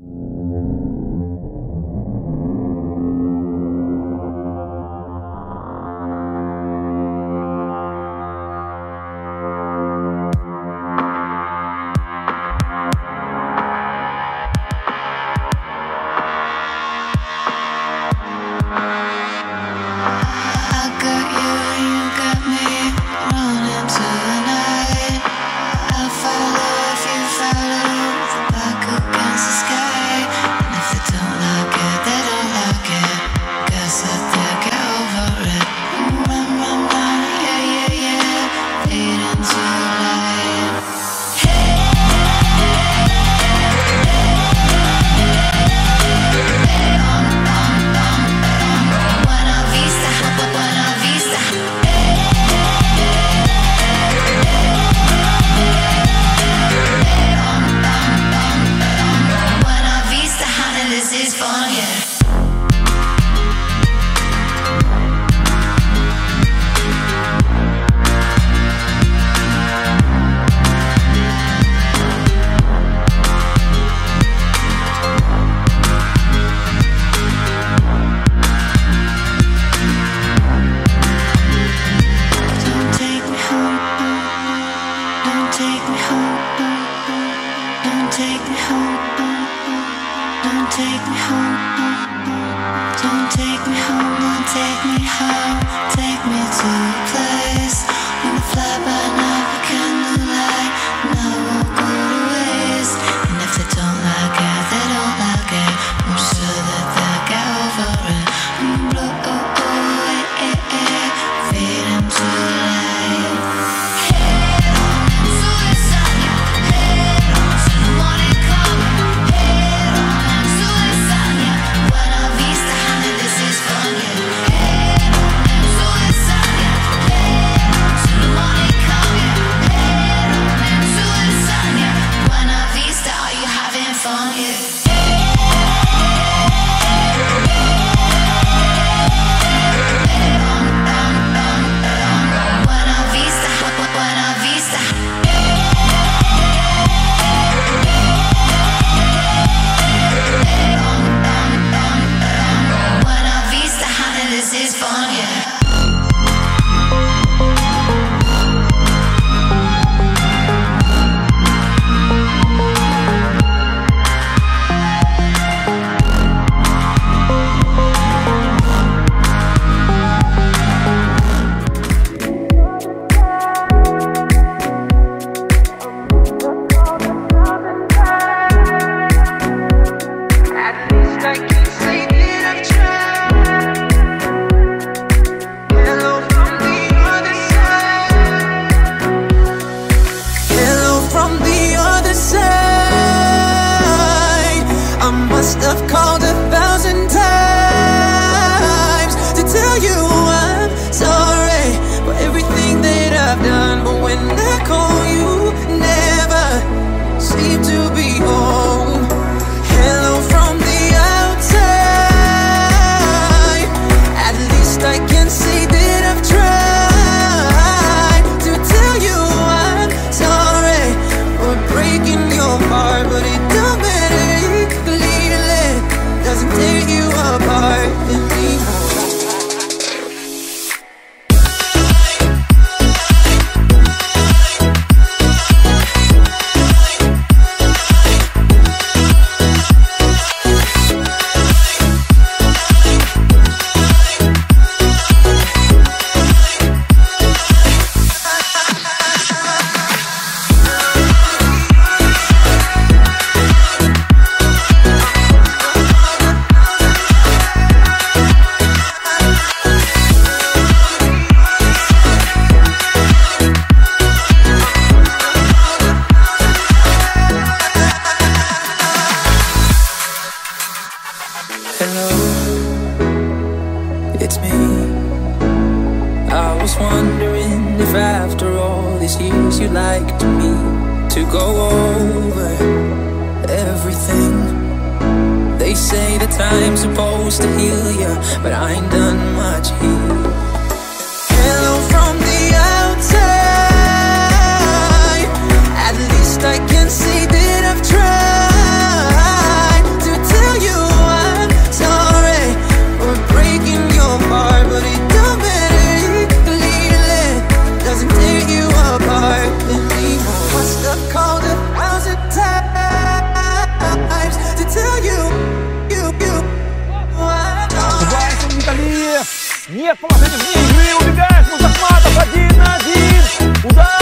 Música take me home, take me to a place. Wanna fly by night. everything. They say that time's supposed to heal ya But I ain't done much healing. Нет, положение мне ней. Ты убегаешь, Музахматов один на один. Удар!